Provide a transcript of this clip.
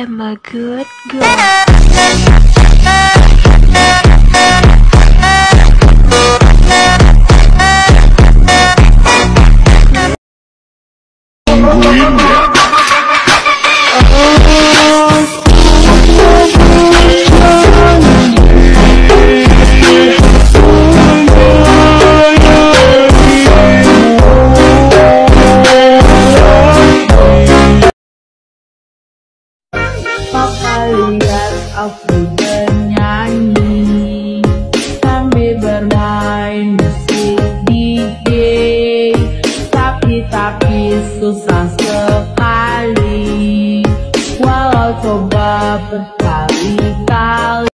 am a good girl. lihat aku bernyanyi Sambil bermain musik DJ Tapi tapi susah sekali. Walau coba berkali-kali